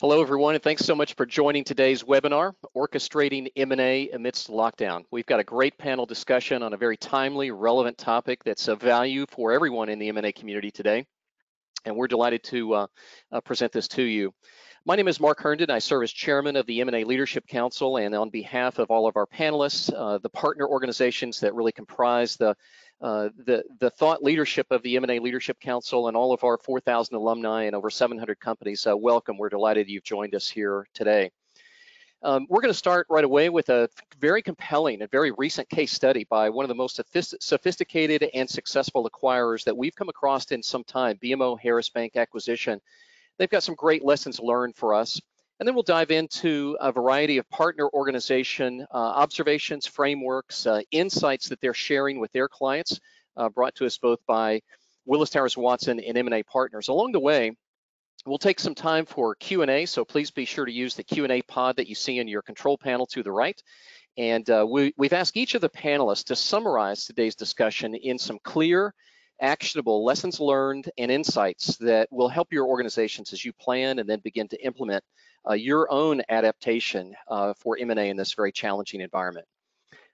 Hello, everyone, and thanks so much for joining today's webinar, Orchestrating M&A Amidst Lockdown. We've got a great panel discussion on a very timely, relevant topic that's of value for everyone in the M&A community today, and we're delighted to uh, uh, present this to you. My name is Mark Herndon. I serve as chairman of the M&A Leadership Council, and on behalf of all of our panelists, uh, the partner organizations that really comprise the uh, the, the thought leadership of the M&A Leadership Council and all of our 4,000 alumni and over 700 companies, uh, welcome. We're delighted you've joined us here today. Um, we're going to start right away with a very compelling and very recent case study by one of the most sophisticated and successful acquirers that we've come across in some time, BMO Harris Bank acquisition. They've got some great lessons learned for us. And then we'll dive into a variety of partner organization uh, observations, frameworks, uh, insights that they're sharing with their clients, uh, brought to us both by Willis Towers Watson and M&A Partners. Along the way, we'll take some time for Q&A, so please be sure to use the Q&A pod that you see in your control panel to the right. And uh, we, we've asked each of the panelists to summarize today's discussion in some clear, actionable lessons learned and insights that will help your organizations as you plan and then begin to implement uh, your own adaptation uh, for M&A in this very challenging environment.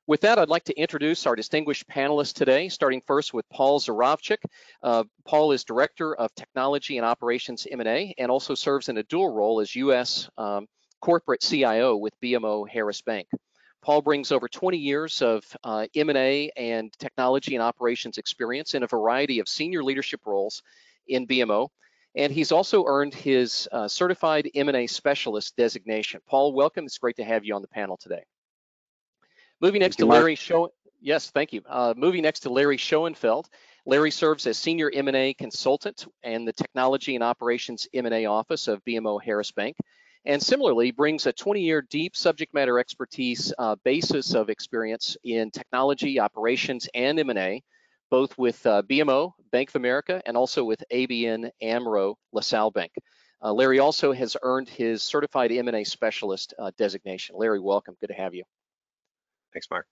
With that, I'd like to introduce our distinguished panelists today, starting first with Paul Zuravchik. Uh, Paul is Director of Technology and Operations M&A and also serves in a dual role as U.S. Um, Corporate CIO with BMO Harris Bank. Paul brings over 20 years of uh, M&A and technology and operations experience in a variety of senior leadership roles in BMO, and he's also earned his uh, certified M&A specialist designation. Paul, welcome. It's great to have you on the panel today. Moving next to Larry Show. Yes, thank you. Uh, moving next to Larry Schoenfeld. Larry serves as senior M&A consultant and the technology and operations M&A office of BMO Harris Bank. And similarly, brings a 20-year deep subject matter expertise uh, basis of experience in technology, operations, and M&A, both with uh, BMO, Bank of America, and also with ABN AMRO LaSalle Bank. Uh, Larry also has earned his certified M&A specialist uh, designation. Larry, welcome. Good to have you. Thanks, Mark.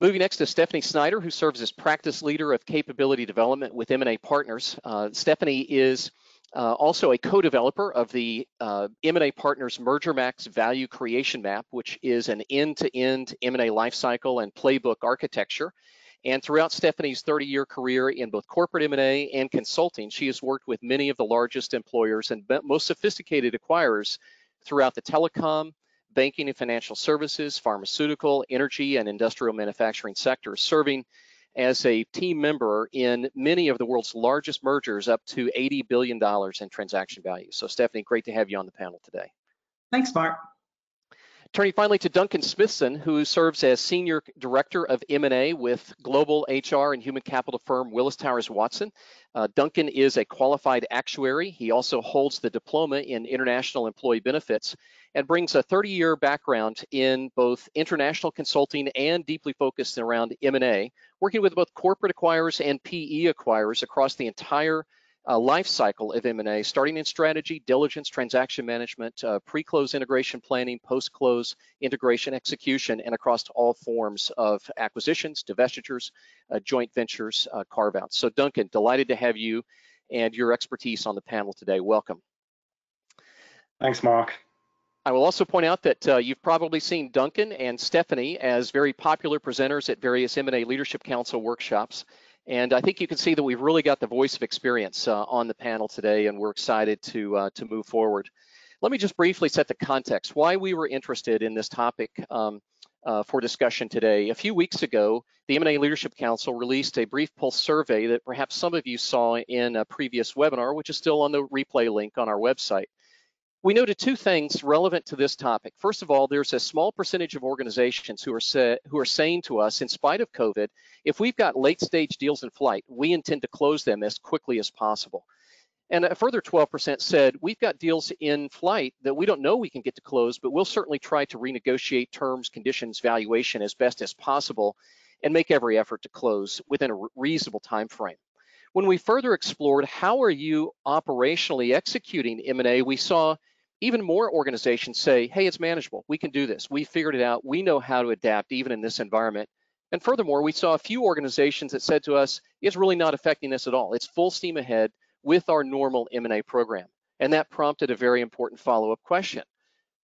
Moving next to Stephanie Snyder, who serves as practice leader of capability development with M&A Partners. Uh, Stephanie is uh, also a co-developer of the uh, M&A Partners MergerMax Value Creation Map, which is an end-to-end M&A lifecycle and playbook architecture. And throughout Stephanie's 30-year career in both corporate M&A and consulting, she has worked with many of the largest employers and most sophisticated acquirers throughout the telecom, banking and financial services, pharmaceutical, energy, and industrial manufacturing sectors, serving as a team member in many of the world's largest mergers up to $80 billion in transaction value. So Stephanie, great to have you on the panel today. Thanks, Mark. Turning finally to Duncan Smithson, who serves as Senior Director of M&A with global HR and human capital firm Willis Towers Watson. Uh, Duncan is a qualified actuary. He also holds the diploma in international employee benefits and brings a 30-year background in both international consulting and deeply focused around M&A, working with both corporate acquirers and PE acquirers across the entire uh, life cycle of M&A, starting in strategy, diligence, transaction management, uh, pre-close integration planning, post-close integration execution, and across all forms of acquisitions, divestitures, uh, joint ventures, uh, carve-outs. So Duncan, delighted to have you and your expertise on the panel today. Welcome. Thanks, Mark. I will also point out that uh, you've probably seen Duncan and Stephanie as very popular presenters at various M&A Leadership Council workshops. And I think you can see that we've really got the voice of experience uh, on the panel today, and we're excited to, uh, to move forward. Let me just briefly set the context, why we were interested in this topic um, uh, for discussion today. A few weeks ago, the M&A Leadership Council released a brief pulse survey that perhaps some of you saw in a previous webinar, which is still on the replay link on our website. We noted two things relevant to this topic. First of all, there's a small percentage of organizations who are, who are saying to us, in spite of COVID, if we've got late stage deals in flight, we intend to close them as quickly as possible. And a further 12% said, we've got deals in flight that we don't know we can get to close, but we'll certainly try to renegotiate terms, conditions, valuation as best as possible and make every effort to close within a reasonable time frame. When we further explored how are you operationally executing M&A, we saw even more organizations say, hey, it's manageable. We can do this. We figured it out. We know how to adapt even in this environment. And furthermore, we saw a few organizations that said to us, it's really not affecting us at all. It's full steam ahead with our normal M&A program. And that prompted a very important follow-up question.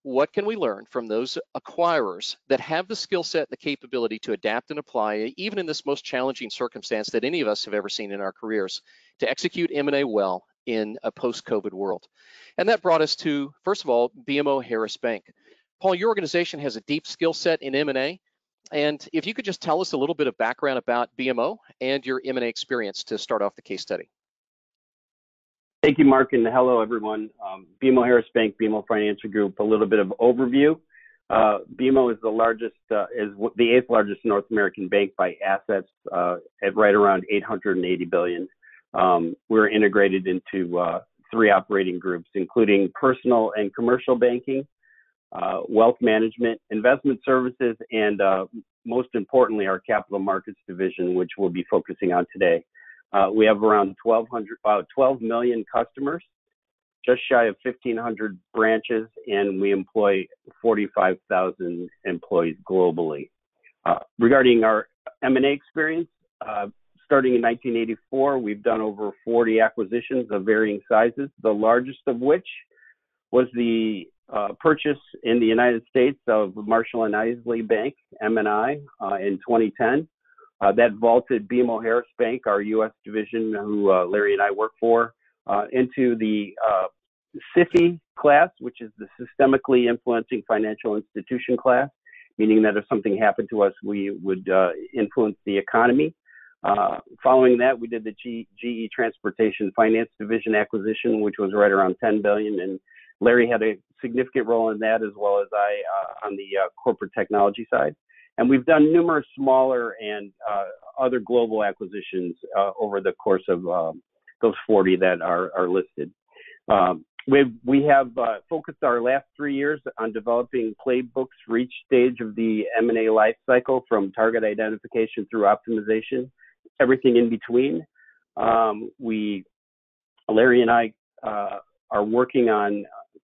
What can we learn from those acquirers that have the skill set and the capability to adapt and apply, even in this most challenging circumstance that any of us have ever seen in our careers, to execute M&A well in a post-COVID world? And that brought us to, first of all, BMO Harris Bank. Paul, your organization has a deep skill set in M&A, and if you could just tell us a little bit of background about BMO and your M&A experience to start off the case study. Thank you, Mark, and hello, everyone. Um, BMO Harris Bank, BMO Financial Group, a little bit of overview. Uh, BMO is the largest, uh, is the eighth largest North American bank by assets uh, at right around 880 billion. Um, we're integrated into uh, three operating groups, including personal and commercial banking, uh, wealth management, investment services, and uh, most importantly, our capital markets division, which we'll be focusing on today. Uh, we have around 1,200, about 12 million customers, just shy of 1,500 branches, and we employ 45,000 employees globally. Uh, regarding our M&A experience, uh, starting in 1984, we've done over 40 acquisitions of varying sizes, the largest of which was the uh, purchase in the United States of Marshall and Ilsley Bank, M&I, uh, in 2010. Uh, that vaulted BMO Harris Bank, our U.S. division, who uh, Larry and I work for, uh, into the uh, SIFI class, which is the systemically influencing financial institution class, meaning that if something happened to us, we would influence the economy. Uh, following that, we did the G- GE Transportation Finance Division acquisition, which was right around 10 billion, and Larry had a significant role in that, as well as I uh, on the uh, corporate technology side. And we've done numerous smaller and uh, other global acquisitions uh, over the course of um, those 40 that are, are listed. Um, we we have focused our last three years on developing playbooks for each stage of the M&A life cycle, from target identification through optimization everything in between. Um, we, Larry and I, uh, are working on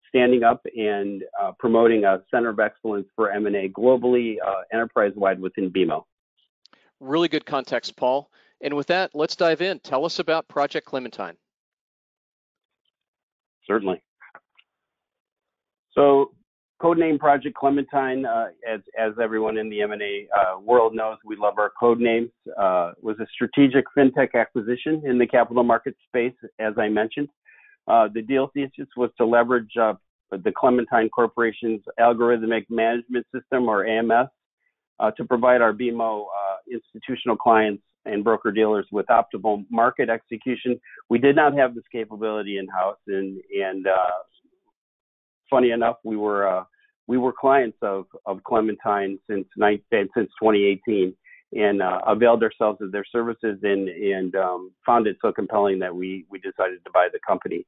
standing up and uh, promoting a center of excellence for M&A globally, uh, enterprise-wide within BMO. Really good context, Paul. And with that, let's dive in. Tell us about Project Clementine. Certainly. So codename Project Clementine, uh, as as everyone in the M&A uh, world knows, we love our code names. Uh, was a strategic fintech acquisition in the capital market space, as I mentioned. Uh, the deal thesis was to leverage uh, the Clementine Corporation's algorithmic management system, or AMS, uh, to provide our BMO institutional clients and broker dealers with optimal market execution. We did not have this capability in house, and and funny enough, we were uh, we were clients of of Clementine since 19, since 2018, and uh, availed ourselves of their services and and um, found it so compelling that we we decided to buy the company.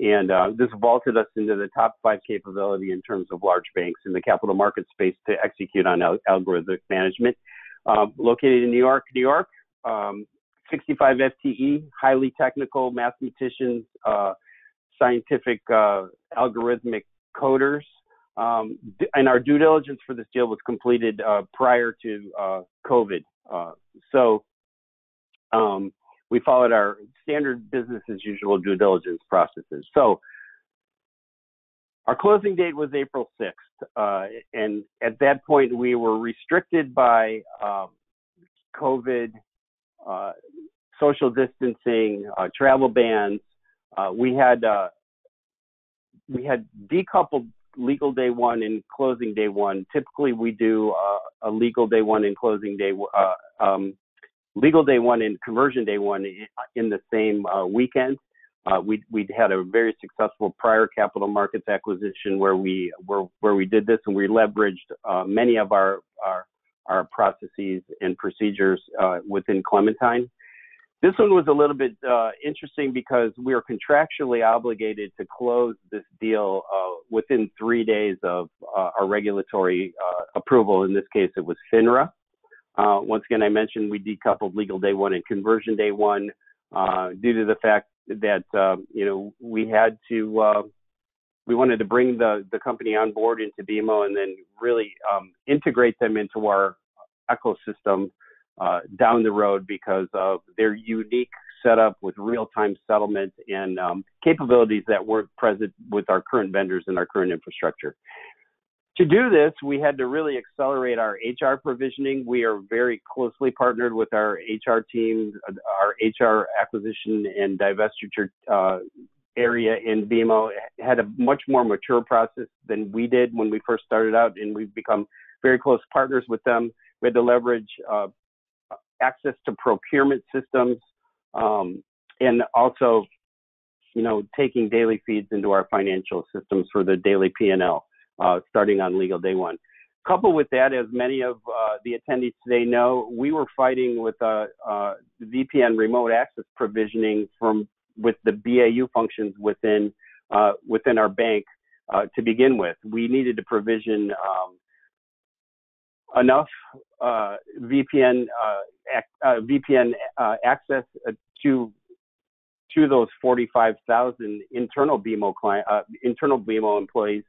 And uh, this vaulted us into the top five capability in terms of large banks in the capital market space to execute on al- algorithmic management. Uh, located in New York, New York, um, 65 FTE, highly technical mathematicians, uh, scientific uh, algorithmic coders. Um, and our due diligence for this deal was completed uh, prior to uh, COVID. Uh, so um, we followed our standard business as usual due diligence processes. So our closing date was April 6th. Uh, and at that point, we were restricted by um, COVID, uh, social distancing, uh, travel bans. we had we had decoupled legal day one and closing day one. Typically, we do uh, a legal day one and closing day, uh, um, legal day one and conversion day one in the same uh, weekend. Uh, we we had a very successful prior capital markets acquisition where we where where we did this and we leveraged uh, many of our our our processes and procedures uh, within Clementine. This one was a little bit uh, interesting because we are contractually obligated to close this deal uh, within three days of uh, our regulatory uh, approval. In this case, it was FINRA. Uh, once again, I mentioned we decoupled legal day one and conversion day one uh, due to the fact that you know we had to we wanted to bring the the company on board into BMO and then really um, integrate them into our ecosystem uh, down the road because of their unique setup with real-time settlement and um, capabilities that weren't present with our current vendors and our current infrastructure. To do this, we had to really accelerate our HR provisioning. We are very closely partnered with our HR team, our HR acquisition and divestiture uh, area in BMO had a much more mature process than we did when we first started out, and we've become very close partners with them. We had to leverage uh, access to procurement systems um, and also, you know, taking daily feeds into our financial systems for the daily P&L, uh, starting on legal day one. Coupled with that, as many of uh, the attendees today know, we were fighting with uh, uh VPN remote access provisioning from with the BAU functions within uh, within our bank to begin with. We needed to provision um, enough uh, VPN uh, ac- uh, VPN uh, access to to those 45,000 internal BMO client internal BMO employees,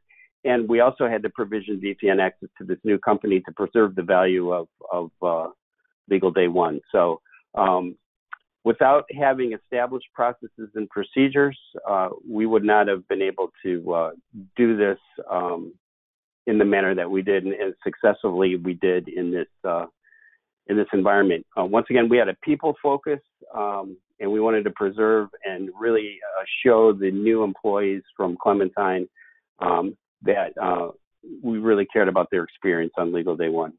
and we also had to provision VPN access to this new company to preserve the value of of legal day one. So um, without having established processes and procedures, uh, we would not have been able to uh, do this um, in the manner that we did and, and successfully we did in this uh, in this environment. Uh, once again, we had a people focus, um, and we wanted to preserve and really uh, show the new employees from Clementine um, that uh, we really cared about their experience on legal day one.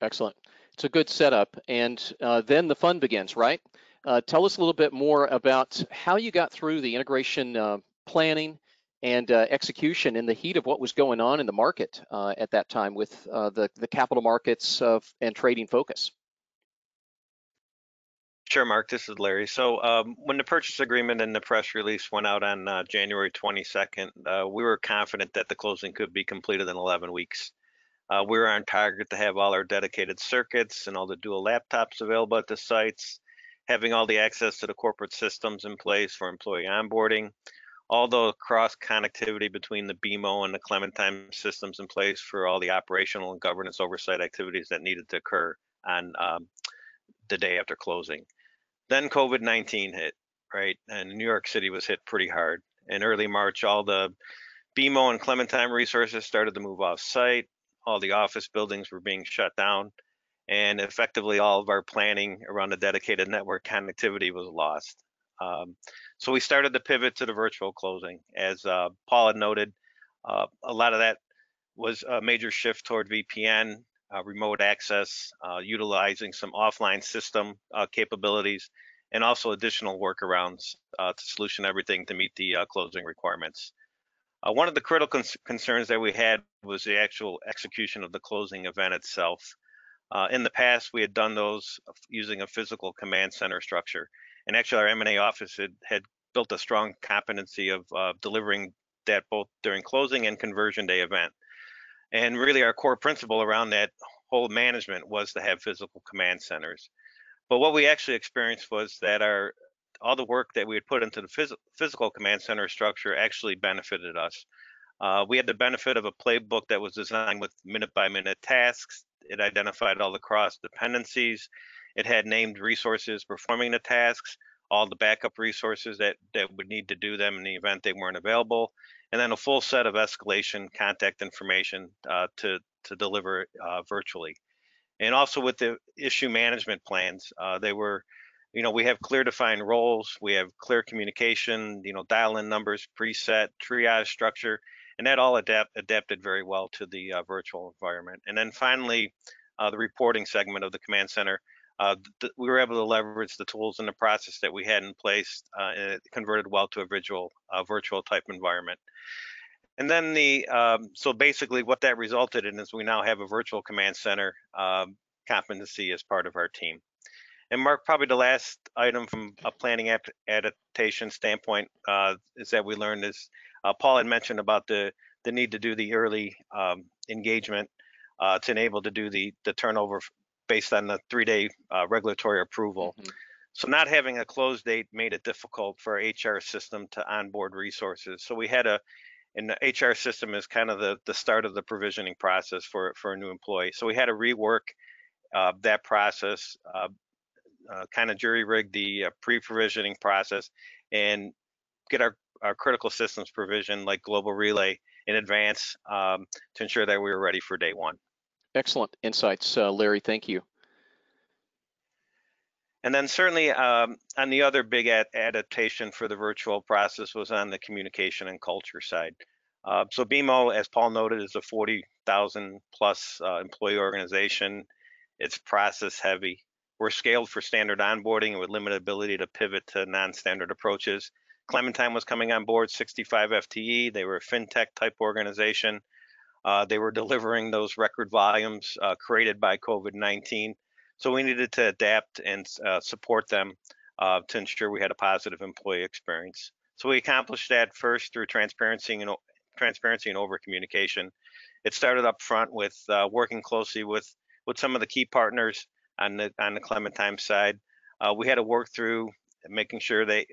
Excellent. It's a good setup. And uh, then the fun begins, right? Uh, tell us a little bit more about how you got through the integration planning and uh, execution in the heat of what was going on in the market uh, at that time with uh, the, the capital markets and trading focus. Sure, Mark, this is Larry. So um, when the purchase agreement and the press release went out on January 22nd, we were confident that the closing could be completed in 11 weeks. Uh, we were on target to have all our dedicated circuits and all the dual laptops available at the sites, having all the access to the corporate systems in place for employee onboarding, all the cross connectivity between the BMO and the Clementine systems in place for all the operational and governance oversight activities that needed to occur on um, the day after closing. Then COVID-19 hit, right? And New York City was hit pretty hard. In early March, all the BMO and Clementine resources started to move off site all the office buildings were being shut down, and effectively all of our planning around the dedicated network connectivity was lost. Um, so we started to pivot to the virtual closing. As uh, Paul had noted, uh, a lot of that was a major shift toward VPN, uh, remote access, uh, utilizing some offline system uh, capabilities, and also additional workarounds uh, to solution everything to meet the closing requirements. One of the critical concerns that we had was the actual execution of the closing event itself. In the past, we had done those using a physical command center structure. And actually, our M&A office had, had built a strong competency of uh, delivering that both during closing and conversion day event. And really, our core principle around that whole management was to have physical command centers. But what we actually experienced was that our all the work that we had put into the phys- physical command center structure actually benefited us. Uh, we had the benefit of a playbook that was designed with minute by minute tasks. It identified all the cross dependencies. It had named resources performing the tasks, all the backup resources that, that would need to do them in the event they weren't available, and then a full set of escalation contact information uh, to, to deliver uh, virtually. And also with the issue management plans, uh, they were you know, we have clear defined roles, we have clear communication, you know, dial in numbers, preset, triage structure, and that all adapt, adapted very well to the uh, virtual environment. And then finally, uh, the reporting segment of the command center, uh, th- we were able to leverage the tools and the process that we had in place, uh, and it converted well to a virtual, virtual type environment. And then the um, so basically what that resulted in is we now have a virtual command center um, competency as part of our team. And Mark, probably the last item from a planning adaptation standpoint uh, is that we learned is uh, Paul had mentioned about the the need to do the early um, engagement uh, to enable to do the the turnover based on the three-day uh, regulatory approval. Mm-hmm. So not having a close date made it difficult for our HR system to onboard resources. So we had a and the HR system is kind of the, the start of the provisioning process for, for a new employee. So we had to rework uh, that process, uh, uh, kind of jury rig the uh, pre-provisioning process and get our, our critical systems provision like Global Relay in advance um, to ensure that we were ready for day one. Excellent insights, uh, Larry. Thank you. And then certainly um, on the other big ad adaptation for the virtual process was on the communication and culture side. Uh, so BMO, as Paul noted, is a 40,000 plus uh, employee organization. It's process heavy. We're scaled for standard onboarding with limited ability to pivot to non-standard approaches. Clementine was coming on board 65 FTE. They were a fintech type organization. Uh, they were delivering those record volumes uh, created by COVID-19. So we needed to adapt and uh, support them uh, to ensure we had a positive employee experience. So we accomplished that first through transparency and transparency and over communication. It started up front with uh, working closely with with some of the key partners on the on the Clementine side. Uh, we had to work through making sure they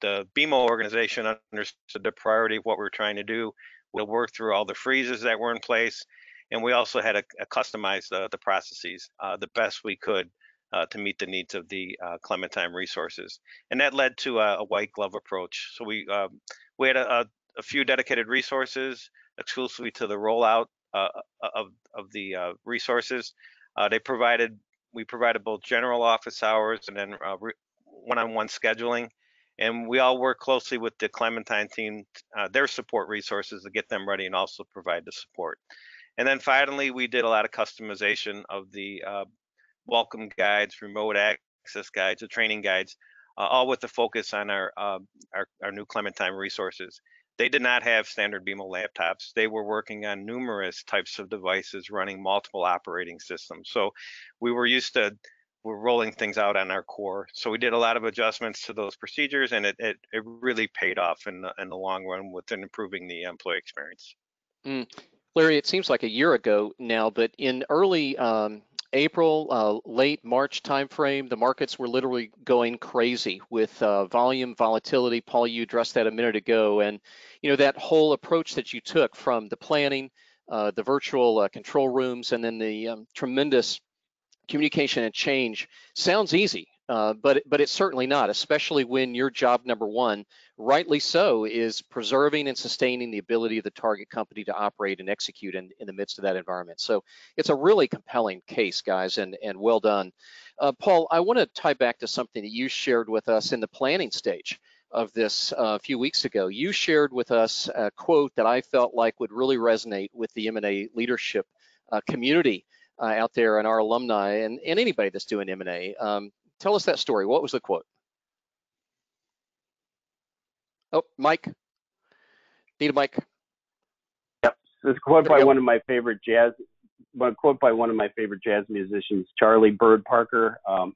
the BMO organization understood the priority of what we were trying to do. We'll work through all the freezes that were in place, and we also had to customize the, the processes uh, the best we could uh, to meet the needs of the uh, Clementine resources. And that led to a, a white glove approach. So we um, we had a, a, few dedicated resources exclusively to the rollout uh, of, of the uh, resources. Uh, they provided we provided both general office hours and then uh, one-on-one scheduling. And we all work closely with the Clementine team, uh, their support resources to get them ready and also provide the support. And then finally, we did a lot of customization of the uh, welcome guides, remote access guides, the training guides, uh, all with the focus on our, uh, our, our new Clementine resources. They did not have standard BMO laptops. They were working on numerous types of devices running multiple operating systems. So we were used to we're rolling things out on our core. So we did a lot of adjustments to those procedures and it, it, it really paid off in the, in the long run with improving the employee experience. Mm. Larry, it seems like a year ago now, but in early um, April, uh, late March timeframe, the markets were literally going crazy with uh, volume volatility. Paul, you addressed that a minute ago, and you know that whole approach that you took from the planning, uh, the virtual uh, control rooms, and then the um, tremendous communication and change sounds easy, uh, but but it's certainly not, especially when your job number one, rightly so, is preserving and sustaining the ability of the target company to operate and execute in, in the midst of that environment. So it's a really compelling case, guys, and and well done. Uh, Paul, I want to tie back to something that you shared with us in the planning stage of this uh, a few weeks ago. You shared with us a quote that I felt like would really resonate with the M&A leadership uh, community uh, out there and our alumni and, and anybody that's doing M&A. Um, tell us that story. What was the quote? Oh, Mike. Need a mic. Yep. This quote by one of my favorite jazz, one quote by one of my favorite jazz musicians, Charlie Bird Parker. Um,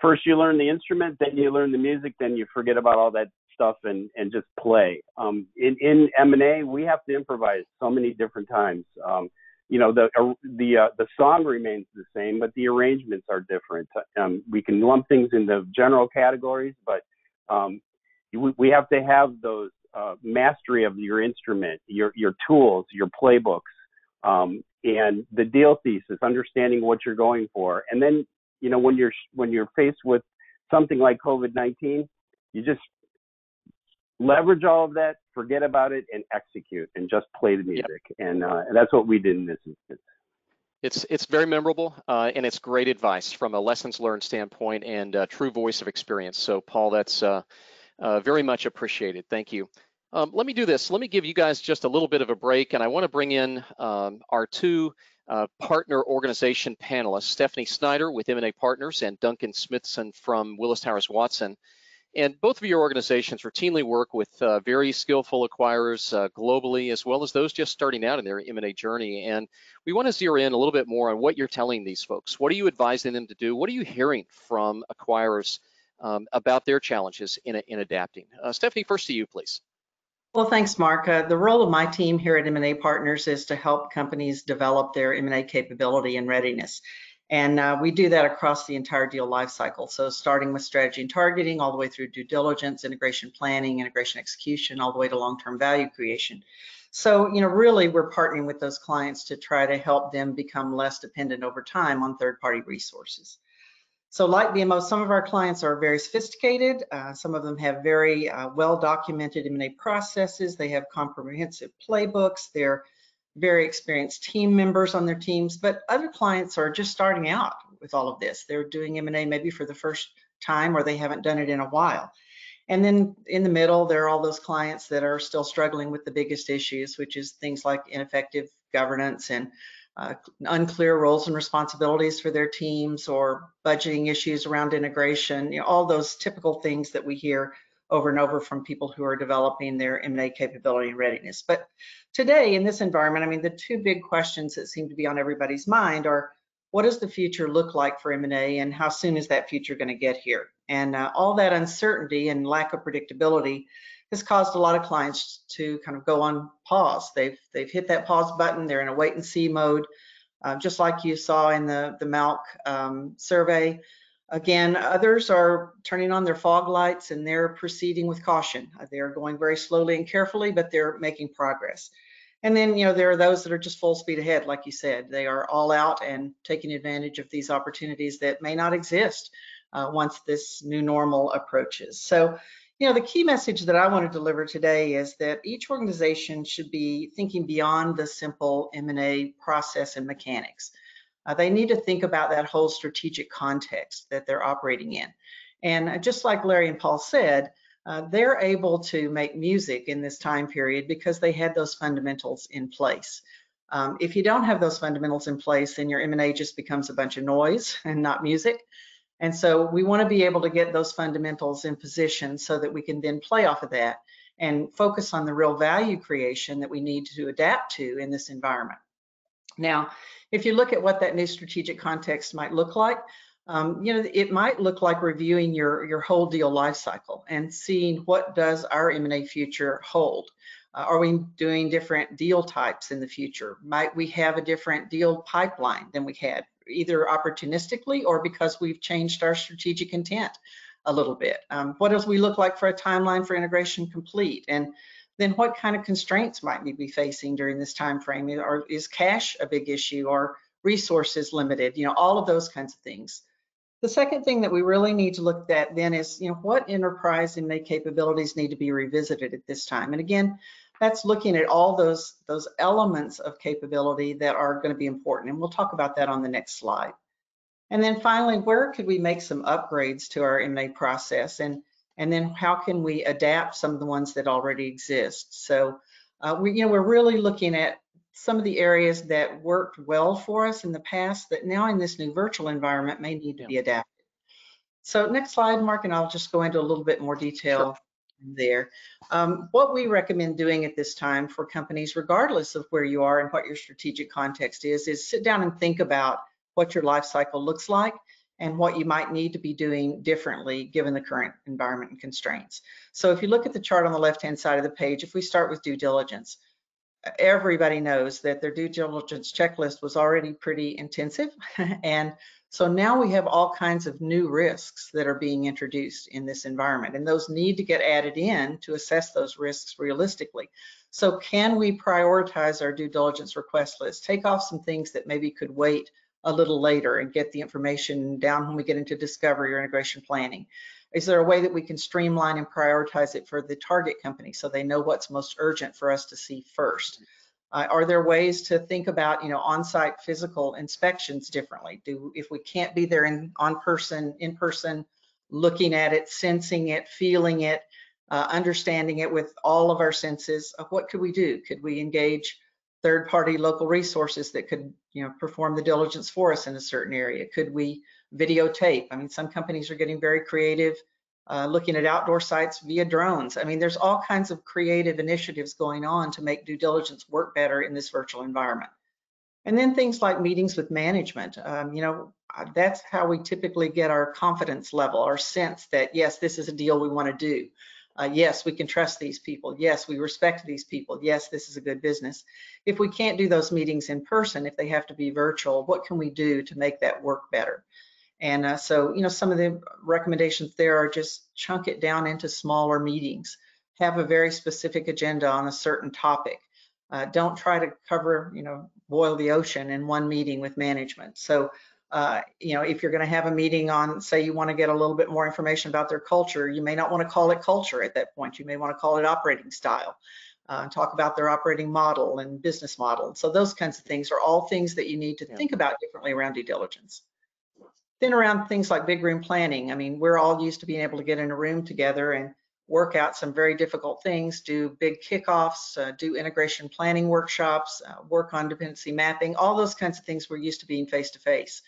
first you learn the instrument, then you learn the music, then you forget about all that stuff and and just play. Um, in in M and A, we have to improvise so many different times. Um, you know the uh, the uh, the song remains the same, but the arrangements are different. Um, we can lump things into general categories, but um, we, we have to have those uh, mastery of your instrument, your your tools, your playbooks, um, and the deal thesis, understanding what you're going for, and then you know when you're when you're faced with something like COVID-19, you just leverage all of that, forget about it, and execute, and just play the music. Yep. And, uh, and that's what we did in this instance. It's it's very memorable, uh, and it's great advice from a lessons learned standpoint and a true voice of experience. So, Paul, that's uh, uh, very much appreciated. Thank you. Um, let me do this. Let me give you guys just a little bit of a break, and I want to bring in um, our two uh, partner organization panelists, Stephanie Snyder with M&A Partners and Duncan Smithson from Willis Towers Watson. And both of your organizations routinely work with uh, very skillful acquirers uh, globally, as well as those just starting out in their M&A journey. And we want to zero in a little bit more on what you're telling these folks. What are you advising them to do? What are you hearing from acquirers um, about their challenges in, in adapting? Uh, Stephanie, first to you, please. Well, thanks, Mark. Uh, the role of my team here at M&A Partners is to help companies develop their M&A capability and readiness. And uh, we do that across the entire deal lifecycle. So starting with strategy and targeting, all the way through due diligence, integration planning, integration execution, all the way to long-term value creation. So, you know, really we're partnering with those clients to try to help them become less dependent over time on third-party resources. So like BMO, some of our clients are very sophisticated. Uh, some of them have very uh, well-documented M&A processes. They have comprehensive playbooks. They're very experienced team members on their teams, but other clients are just starting out with all of this. They're doing M&A maybe for the first time or they haven't done it in a while. And then in the middle, there are all those clients that are still struggling with the biggest issues, which is things like ineffective governance and uh, unclear roles and responsibilities for their teams or budgeting issues around integration, you know, all those typical things that we hear over and over from people who are developing their M&A capability and readiness. But today in this environment, I mean, the two big questions that seem to be on everybody's mind are what does the future look like for M&A and how soon is that future going to get here? And uh, all that uncertainty and lack of predictability has caused a lot of clients to kind of go on pause. They've they've hit that pause button. They're in a wait and see mode, uh, just like you saw in the the MALC um, survey. Again, others are turning on their fog lights and they're proceeding with caution. They're going very slowly and carefully, but they're making progress. And then, you know, there are those that are just full speed ahead, like you said. They are all out and taking advantage of these opportunities that may not exist uh, once this new normal approaches. So, you know, the key message that I want to deliver today is that each organization should be thinking beyond the simple M&A process and mechanics. Uh, they need to think about that whole strategic context that they're operating in. And just like Larry and Paul said, uh, they're able to make music in this time period because they had those fundamentals in place. Um, if you don't have those fundamentals in place, then your M&A just becomes a bunch of noise and not music. And so we want to be able to get those fundamentals in position so that we can then play off of that and focus on the real value creation that we need to adapt to in this environment. Now, if you look at what that new strategic context might look like, um, you know, it might look like reviewing your, your whole deal lifecycle and seeing what does our M&A future hold. Uh, are we doing different deal types in the future? Might we have a different deal pipeline than we had either opportunistically or because we've changed our strategic intent a little bit. Um, what does we look like for a timeline for integration complete? And then what kind of constraints might we be facing during this time frame? Or is cash a big issue or resources limited? You know, all of those kinds of things. The second thing that we really need to look at then is, you know, what enterprise and make capabilities need to be revisited at this time. And again, that's looking at all those, those elements of capability that are going to be important. And we'll talk about that on the next slide. And then finally, where could we make some upgrades to our M&A process? And, and then how can we adapt some of the ones that already exist? So uh, we, you know, we're really looking at some of the areas that worked well for us in the past that now in this new virtual environment may need to yeah. be adapted. So next slide, Mark, and I'll just go into a little bit more detail sure there. Um, what we recommend doing at this time for companies, regardless of where you are and what your strategic context is, is sit down and think about what your life cycle looks like and what you might need to be doing differently given the current environment and constraints. So if you look at the chart on the left-hand side of the page, if we start with due diligence, everybody knows that their due diligence checklist was already pretty intensive and so now we have all kinds of new risks that are being introduced in this environment, and those need to get added in to assess those risks realistically. So can we prioritize our due diligence request list, take off some things that maybe could wait a little later and get the information down when we get into discovery or integration planning? Is there a way that we can streamline and prioritize it for the target company so they know what's most urgent for us to see first? Uh, are there ways to think about, you know, on-site physical inspections differently? Do if we can't be there in on person, in person, looking at it, sensing it, feeling it, uh, understanding it with all of our senses, uh, what could we do? Could we engage third-party local resources that could, you know, perform the diligence for us in a certain area? Could we videotape? I mean, some companies are getting very creative uh, looking at outdoor sites via drones. I mean, there's all kinds of creative initiatives going on to make due diligence work better in this virtual environment. And then things like meetings with management. Um, you know, that's how we typically get our confidence level, our sense that, yes, this is a deal we want to do. Uh, yes, we can trust these people. Yes, we respect these people. Yes, this is a good business. If we can't do those meetings in person, if they have to be virtual, what can we do to make that work better? And uh, so, you know, some of the recommendations there are just chunk it down into smaller meetings, have a very specific agenda on a certain topic. Uh, don't try to cover, you know, boil the ocean in one meeting with management. So Uh, you know, if you're going to have a meeting on, say you want to get a little bit more information about their culture, you may not want to call it culture at that point. You may want to call it operating style uh, talk about their operating model and business model. So those kinds of things are all things that you need to Yeah. think about differently around due diligence. Then around things like big room planning, I mean, we're all used to being able to get in a room together and work out some very difficult things, do big kickoffs, uh, do integration planning workshops, uh, work on dependency mapping, all those kinds of things we're used to being face to face.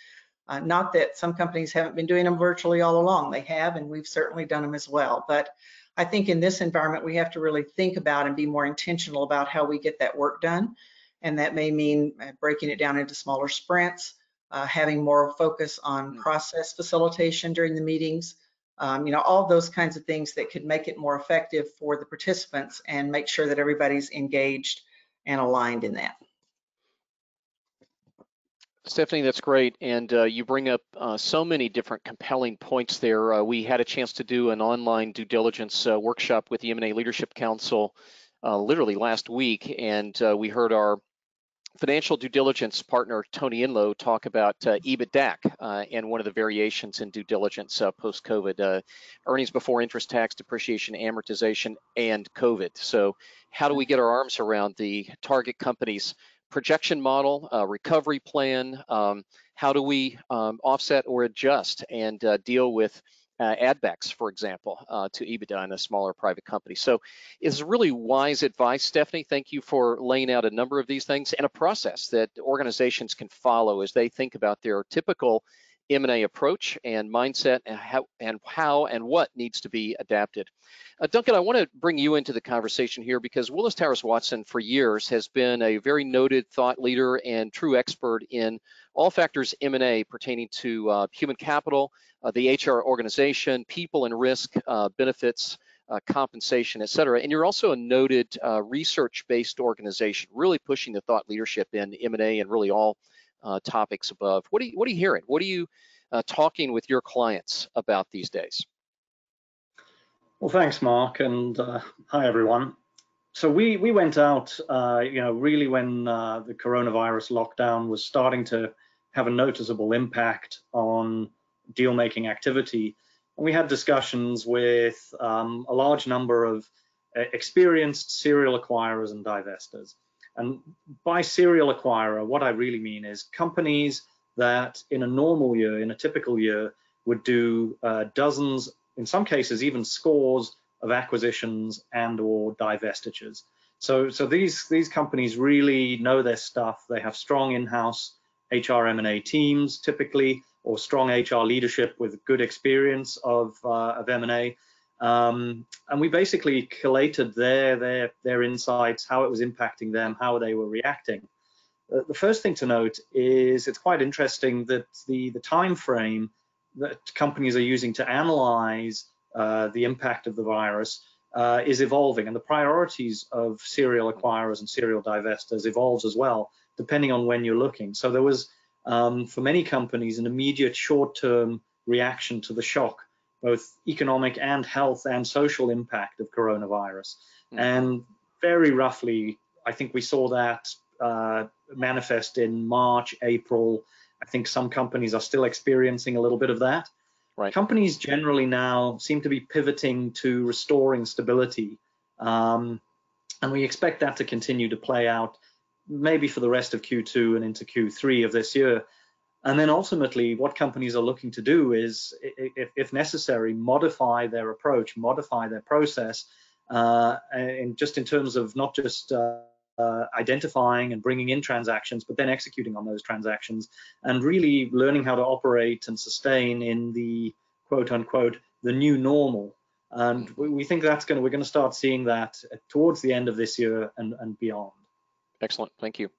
Uh, not that some companies haven't been doing them virtually all along, they have, and we've certainly done them as well. But I think in this environment, we have to really think about and be more intentional about how we get that work done. And that may mean uh, breaking it down into smaller sprints, uh, having more focus on Mm. process facilitation during the meetings, um, you know, all those kinds of things that could make it more effective for the participants and make sure that everybody's engaged and aligned in that. Stephanie, that's great. And uh, you bring up uh, so many different compelling points there. Uh, we had a chance to do an online due diligence uh, workshop with the M&A Leadership Council uh, literally last week, and uh, we heard our financial due diligence partner, Tony Inlow, talk about uh, EBITDAC uh, and one of the variations in due diligence uh, post-COVID, uh, earnings before interest, tax, depreciation, amortization, and COVID. So how do we get our arms around the target company's projection model, uh, recovery plan, um, how do we um, offset or adjust and uh, deal with uh, add backs, for example, uh, to EBITDA in a smaller private company. So it's really wise advice, Stephanie. Thank you for laying out a number of these things and a process that organizations can follow as they think about their typical M&A approach and mindset and how, and how and what needs to be adapted. Uh, Duncan, I want to bring you into the conversation here because Willis Towers Watson for years has been a very noted thought leader and true expert in all factors M&A pertaining to uh, human capital, uh, the HR organization, people and risk, uh, benefits, uh, compensation, et cetera. And you're also a noted uh, research-based organization, really pushing the thought leadership in M&A and really all topics above. What are you, what are you hearing? What are you uh, talking with your clients about these days? Well, thanks, Mark, and uh, hi, everyone. So we we went out, uh, you know, really when uh, the coronavirus lockdown was starting to have a noticeable impact on deal-making activity. And we had discussions with um, a large number of uh, experienced serial acquirers and divestors. And by serial acquirer, what I really mean is companies that in a normal year, in a typical year, would do uh, dozens, in some cases even scores of acquisitions and or divestitures. So, so these these companies really know their stuff. They have strong in-house HR M&A teams, typically, or strong HR leadership with good experience of uh, of M&A. Um, and we basically collated their their their insights, how it was impacting them, how they were reacting. Uh, the first thing to note is it's quite interesting that the the time frame that companies are using to analyze uh, the impact of the virus uh, is evolving, and the priorities of serial acquirers and serial divestors evolves as well, depending on when you're looking. So there was, um, for many companies, an immediate short-term reaction to the shock, both economic and health and social impact of coronavirus. Mhm. And very roughly, I think we saw that uh, manifest in March, April. I think some companies are still experiencing a little bit of that. Right. Companies generally now seem to be pivoting to restoring stability. Um, and we expect that to continue to play out maybe for the rest of Q2 and into Q3 of this year. And then ultimately, what companies are looking to do is, if, if necessary, modify their approach, modify their process, uh, and just in terms of not just uh, uh, identifying and bringing in transactions, but then executing on those transactions and really learning how to operate and sustain in the quote unquote the new normal. And we, we think that's going to we're going to start seeing that towards the end of this year and, and beyond. Excellent, thank you.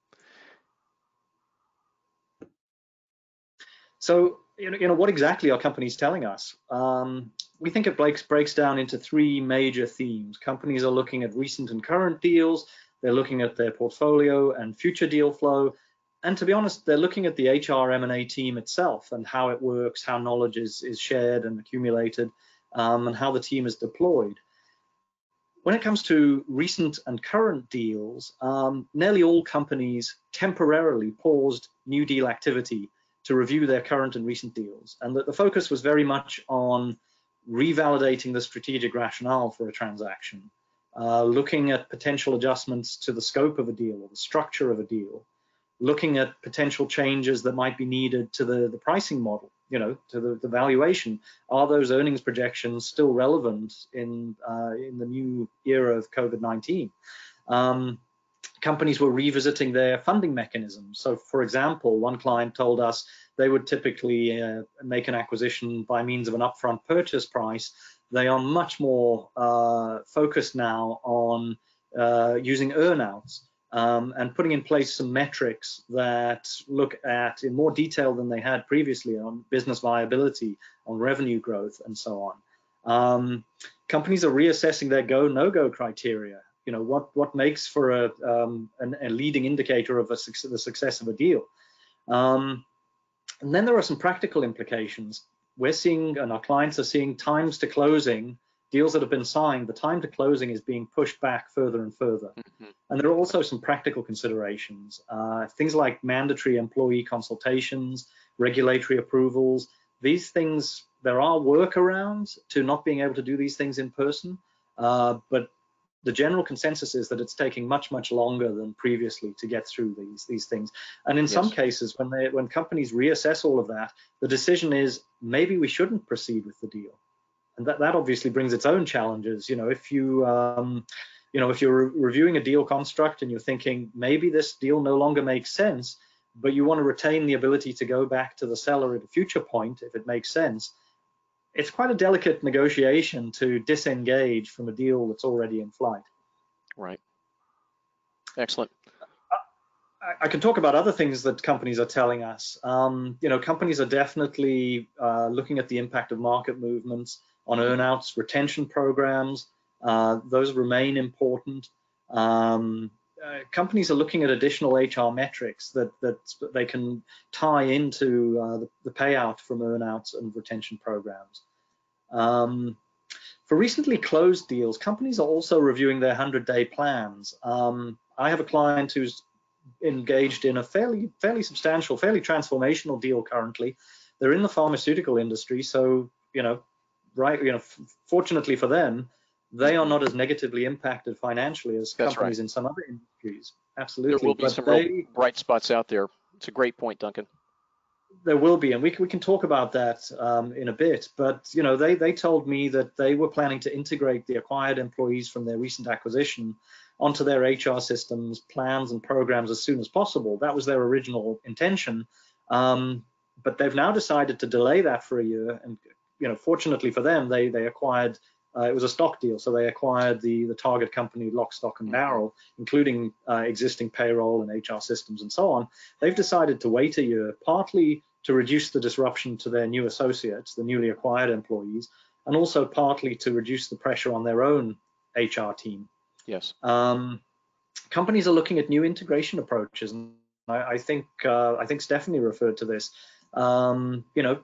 So, you know, you know, what exactly are companies telling us? Um, we think it breaks, breaks down into three major themes. Companies are looking at recent and current deals, they're looking at their portfolio and future deal flow, and to be honest, they're looking at the HR M&A team itself and how it works, how knowledge is, is shared and accumulated, um, and how the team is deployed. When it comes to recent and current deals, um, nearly all companies temporarily paused new deal activity to review their current and recent deals, and that the focus was very much on revalidating the strategic rationale for a transaction, uh, looking at potential adjustments to the scope of a deal or the structure of a deal, looking at potential changes that might be needed to the, the pricing model, you know, to the, the valuation. Are those earnings projections still relevant in, uh, in the new era of COVID-19? Um, companies were revisiting their funding mechanisms. So for example, one client told us they would typically uh, make an acquisition by means of an upfront purchase price. They are much more uh, focused now on uh, using earnouts um, and putting in place some metrics that look at in more detail than they had previously on business viability, on revenue growth, and so on. Um, companies are reassessing their go no-go criteria. You know what what makes for a, um, an, a leading indicator of a, the success of a deal. Um, and then there are some practical implications. We're seeing, and our clients are seeing, times to closing deals that have been signed, the time to closing is being pushed back further and further. Mm-hmm. And there are also some practical considerations, uh, things like mandatory employee consultations, regulatory approvals. These things, there are workarounds to not being able to do these things in person, uh, but the general consensus is that it's taking much much longer than previously to get through these these things and in yes. some cases when they when companies reassess all of that the decision is maybe we shouldn't proceed with the deal and that, that obviously brings its own challenges. You know, if you um, you know, if you're re reviewing a deal construct and you're thinking maybe this deal no longer makes sense, but you want to retain the ability to go back to the seller at a future point if it makes sense, it's quite a delicate negotiation to disengage from a deal that's already in flight. Right. Excellent. I can talk about other things that companies are telling us. Um, you know, companies are definitely uh, looking at the impact of market movements on earnouts, retention programs, uh, those remain important. Um, uh, companies are looking at additional HR metrics that, that they can tie into uh, the, the, payout from earnouts and retention programs. Um, for recently closed deals, companies are also reviewing their 100-day plans. Um, I have a client who's engaged in a fairly, fairly substantial, fairly transformational deal currently. They're in the pharmaceutical industry, so you know right, you know, fortunately for them, they are not as negatively impacted financially as That's companies right. in some other industries. Absolutely. There will be but some they, real bright spots out there. It's a great point, Duncan. There will be, and we can, we can talk about that um, in a bit. But you know, they they told me that they were planning to integrate the acquired employees from their recent acquisition onto their HR systems, plans, and programs as soon as possible. That was their original intention. Um, but they've now decided to delay that for a year and you know, fortunately for them, they they acquired. Uh, it was a stock deal, so they acquired the the target company lock, stock, and mm-hmm. barrel, including uh, existing payroll and HR systems and so on. They've decided to wait a year, partly to reduce the disruption to their new associates, the newly acquired employees, and also partly to reduce the pressure on their own HR team. Yes. Um, companies are looking at new integration approaches, and I, I think uh, I think Stephanie referred to this. Um, you know,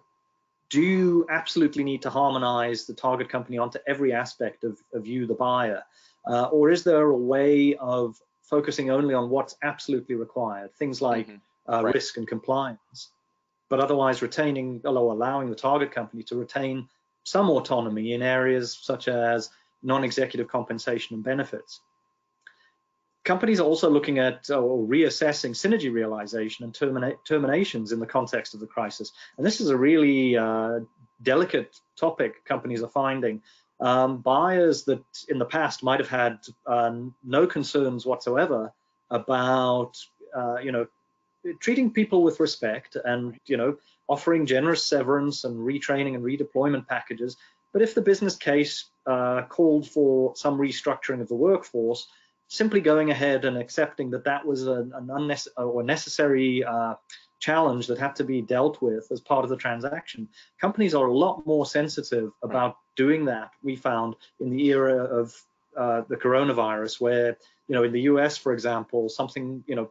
do you absolutely need to harmonize the target company onto every aspect of, of you, the buyer? Uh, or is there a way of focusing only on what's absolutely required, things like mm-hmm. uh, right. risk and compliance, but otherwise retaining or allowing the target company to retain some autonomy in areas such as non-executive compensation and benefits? Companies are also looking at uh, or reassessing synergy realization and termina terminations in the context of the crisis. And this is a really uh, delicate topic companies are finding. Um, buyers that in the past might have had uh, no concerns whatsoever about, uh, you know, treating people with respect and, you know, offering generous severance and retraining and redeployment packages. But if the business case uh, called for some restructuring of the workforce, simply going ahead and accepting that that was an, an unnecessary or necessary uh, challenge that had to be dealt with as part of the transaction. Companies are a lot more sensitive about doing that. We found in the era of uh, the coronavirus, where you know in the U.S., for example, something you know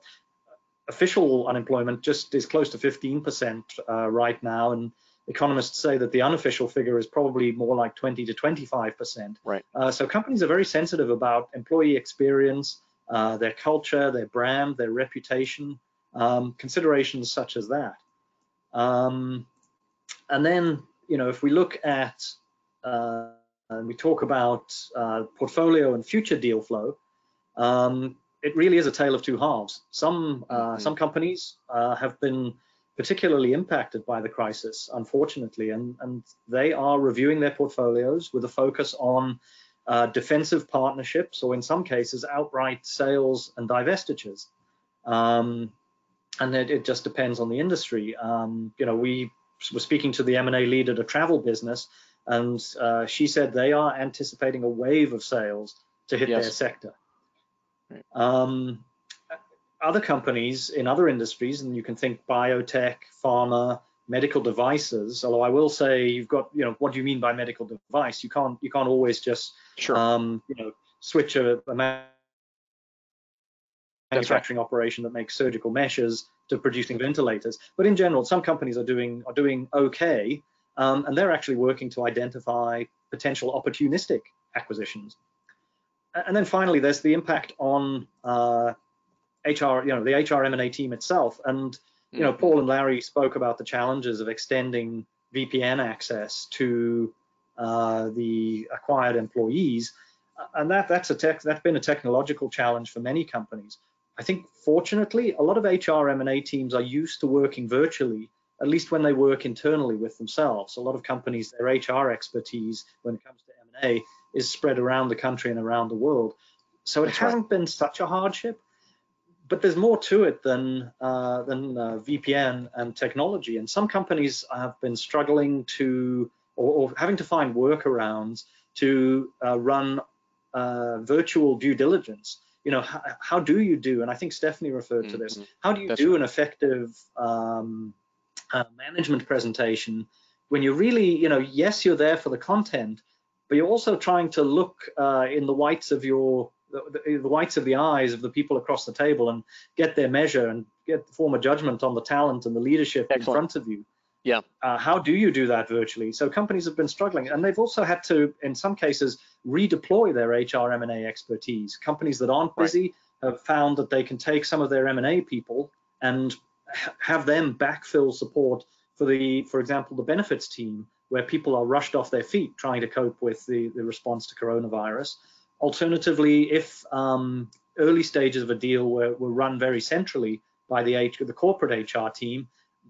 official unemployment just is close to 15% uh, right now, and economists say that the unofficial figure is probably more like 20 to 25 percent. Right. Uh, so companies are very sensitive about employee experience, uh, their culture, their brand, their reputation, um, considerations such as that. Um, and then, you know, if we look at uh, and we talk about uh, portfolio and future deal flow, um, it really is a tale of two halves. Some uh, mm-hmm. some companies uh, have been particularly impacted by the crisis, unfortunately, and and they are reviewing their portfolios with a focus on uh, defensive partnerships, or in some cases, outright sales and divestitures. Um, and it, it, just depends on the industry. Um, you know, we were speaking to the M&A lead at a travel business, and uh, she said they are anticipating a wave of sales to hit yes. their sector. Right. Um, other companies in other industries, and you can think biotech, pharma, medical devices. Although I will say, you've got, you know, what do you mean by medical device? You can't, you can't always just, sure. um, you know, switch a, a manufacturing right. operation that makes surgical meshes to producing ventilators. But in general, some companies are doing are doing okay, um, and they're actually working to identify potential opportunistic acquisitions. And then finally, there's the impact on uh, HR, you know, the HR M&A team itself. And you know, mm-hmm. Paul and Larry spoke about the challenges of extending VPN access to uh, the acquired employees, and that that's a tech that's been a technological challenge for many companies. I think fortunately, a lot of HR M&A teams are used to working virtually, at least when they work internally with themselves. A lot of companies, their HR expertise when it comes to M&A is spread around the country and around the world. So it That's hasn't right. been such a hardship, but there's more to it than uh, than uh, VPN and technology. And some companies have been struggling to or, or having to find workarounds to uh, run uh, virtual due diligence you know, how, how, do you do, and I think Stephanie referred to this, mm-hmm. how do you That's do an effective um, uh, management presentation when you're really, you know, yes, you're there for the content, but you're also trying to look uh, in the whites of your, the, the, whites of the eyes of the people across the table and get their measure and get form a judgment on the talent and the leadership Excellent. in front of you. Yeah. Uh, how do you do that virtually? So companies have been struggling, and they've also had to, in some cases, redeploy their HR M&A expertise. Companies that aren't busy right. have found that they can take some of their M&A people and have them backfill support for the, for example, the benefits team, where people are rushed off their feet trying to cope with the, the response to coronavirus. Alternatively, if um, early stages of a deal were, were run very centrally by the, H, the corporate HR team,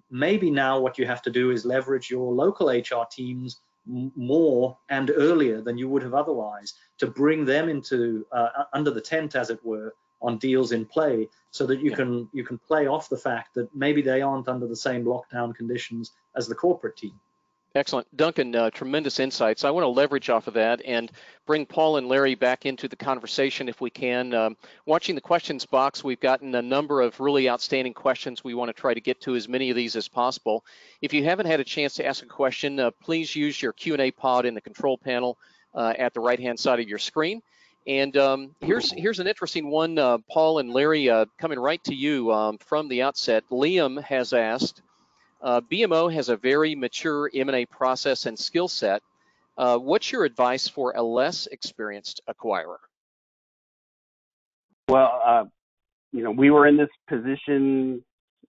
maybe now what you have to do is leverage your local HR teams more and earlier than you would have otherwise to bring them into uh, under the tent as it were on deals in play so that you yeah. can you can play off the fact that maybe they aren't under the same lockdown conditions as the corporate team Excellent. Duncan, uh, tremendous insights. I want to leverage off of that and bring Paul and Larry back into the conversation if we can. Um, watching the questions box, we've gotten a number of really outstanding questions. We want to try to get to as many of these as possible. If you haven't had a chance to ask a question, uh, please use your Q&A pod in the control panel uh, at the right-hand side of your screen. And um, here's here's an interesting one, uh, Paul and Larry, uh, coming right to you um, from the outset. Liam has asked, uh, BMO has a very mature M&A process and skill set. Uh, what's your advice for a less experienced acquirer? Well, uh, you know, we were in this position,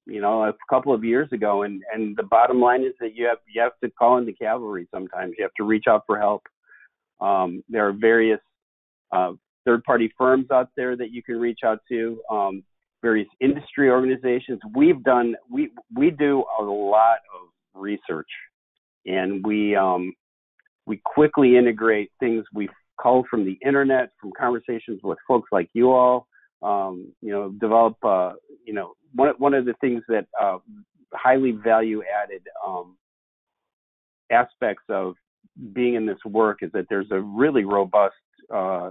you know, a couple of years ago, and and the bottom line is that you have you have to call in the cavalry. Sometimes you have to reach out for help. Um, there are various uh, third-party firms out there that you can reach out to. Um, various industry organizations. We've done we we do a lot of research, and we um, we quickly integrate things we cull from the internet, from conversations with folks like you all. Um, you know, develop. Uh, you know, one one of the things that uh, highly value added um, aspects of being in this work is that there's a really robust uh,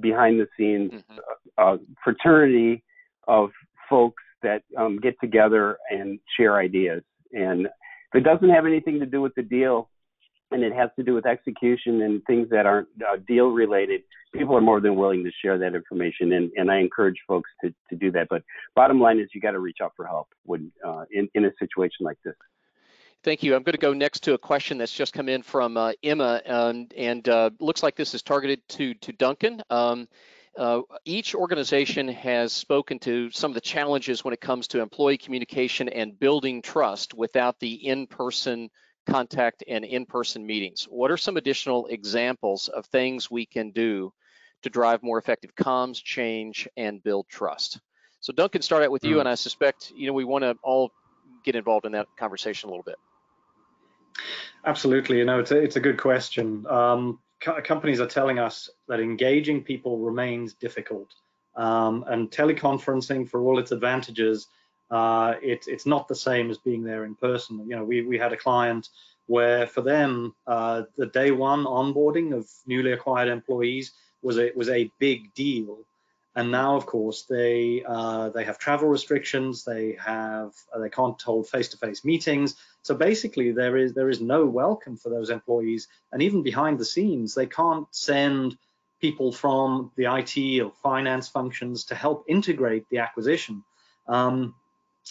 behind the scenes mm-hmm. uh, fraternity of folks that um, get together and share ideas. And if it doesn't have anything to do with the deal, and it has to do with execution and things that aren't uh, deal related, people are more than willing to share that information. And, and I encourage folks to, to do that. But bottom line is you got to reach out for help when uh, in, in a situation like this. Thank you. I'm going to go next to a question that's just come in from uh, Emma, and uh, looks like this is targeted to to Duncan. Um, Uh, each organization has spoken to some of the challenges when it comes to employee communication and building trust without the in-person contact and in-person meetings. What are some additional examples of things we can do to drive more effective comms, change, and build trust? So Duncan, start out with you, Mm. and I suspect you know we want to all get involved in that conversation a little bit. Absolutely, you know, it's a, it's a good question. Um, co- companies are telling us that engaging people remains difficult, um, and teleconferencing, for all its advantages, uh, it, it's not the same as being there in person. You know, we we had a client where for them uh, the day one onboarding of newly acquired employees was a was a big deal, and now of course they uh, they have travel restrictions, they have uh, they can't hold face-to-face meetings. So basically, there is there is no welcome for those employees, and even behind the scenes, they can't send people from the IT or finance functions to help integrate the acquisition. Um,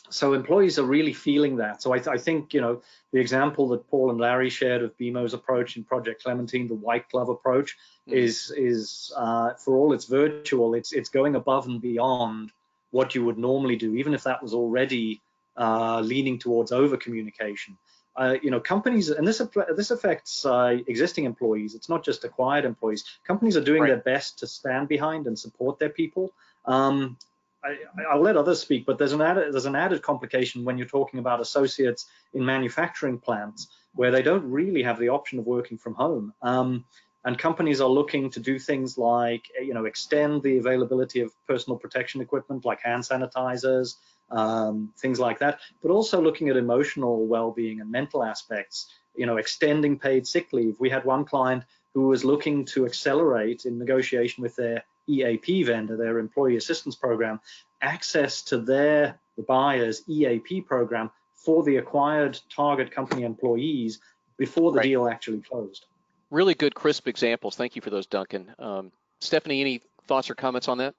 so employees are really feeling that. So I, th I, think you know the example that Paul and Larry shared of BMO's approach in Project Clementine, the white glove approach, Mhm. is is uh, for all it's virtual, it's it's going above and beyond what you would normally do, even if that was already uh, leaning towards over communication. Uh, you know, companies, and this this affects uh, existing employees. It's not just acquired employees. Companies are doing Right. their best to stand behind and support their people. Um, I, I'll let others speak, but there's an added there's an added complication when you're talking about associates in manufacturing plants where they don't really have the option of working from home. Um, and companies are looking to do things like you know extend the availability of personal protection equipment like hand sanitizers, um, things like that, but also looking at emotional well-being and mental aspects. You know, extending paid sick leave. We had one client who was looking to accelerate in negotiation with their EAP vendor, their employee assistance program, access to their the buyer's EAP program for the acquired target company employees before the Right. deal actually closed. Really good, crisp examples. Thank you for those, Duncan. Um, Stephanie, any thoughts or comments on that?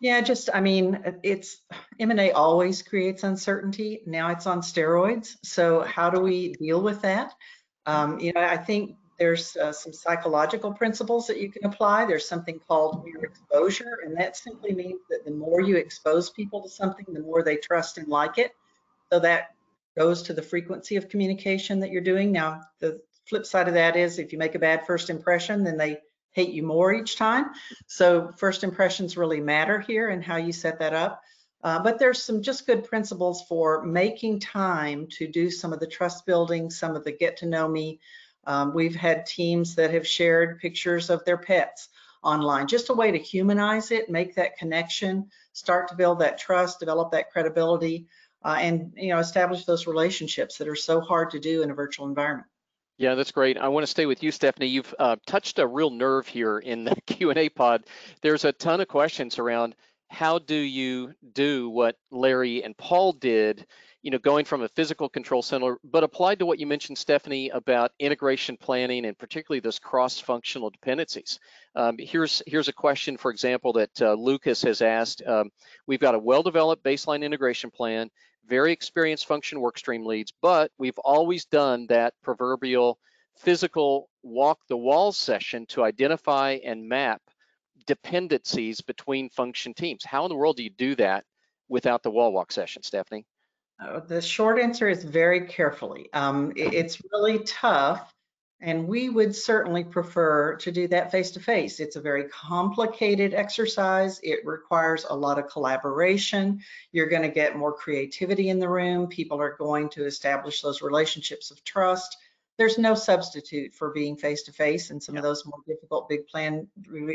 Yeah, just, I mean, it's, M&A always creates uncertainty. Now it's on steroids. So how do we deal with that? Um, you know, I think there's uh, some psychological principles that you can apply. There's something called mere exposure, and that simply means that the more you expose people to something, the more they trust and like it. So that goes to the frequency of communication that you're doing. Now, the flip side of that is if you make a bad first impression, then they hate you more each time. So first impressions really matter here and how you set that up. Uh, but there's some just good principles for making time to do some of the trust building, some of the get to know me. Um, we've had teams that have shared pictures of their pets online, just a way to humanize it, make that connection, start to build that trust, develop that credibility, uh, and you know establish those relationships that are so hard to do in a virtual environment. Yeah, that's great. I want to stay with you, Stephanie. You've uh, touched a real nerve here in the Q&A pod. There's a ton of questions around how do you do what Larry and Paul did, you know, going from a physical control center, but applied to what you mentioned, Stephanie, about integration planning and particularly those cross-functional dependencies. Um, here's here's a question, for example, that uh, Lucas has asked. Um, we've got a well-developed baseline integration plan very experienced function workstream leads, but we've always done that proverbial physical walk the walls session to identify and map dependencies between function teams. How in the world do you do that without the wall walk session, Stephanie? Uh, the short answer is very carefully. Um, it- it's really tough, and we would certainly prefer to do that face to face. It's a very complicated exercise. It requires a lot of collaboration. You're going to get more creativity in the room. People are going to establish those relationships of trust. There's no substitute for being face to face in some of those more difficult big plan,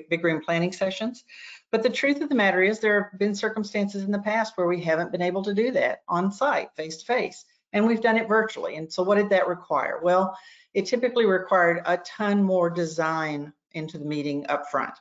big room planning sessions. But the truth of the matter is there have been circumstances in the past where we haven't been able to do that on site, face to face, and we've done it virtually. And so what did that require? Well, it typically required a ton more design into the meeting up front.